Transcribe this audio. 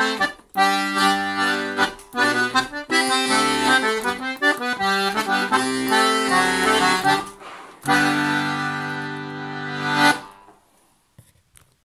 Bye.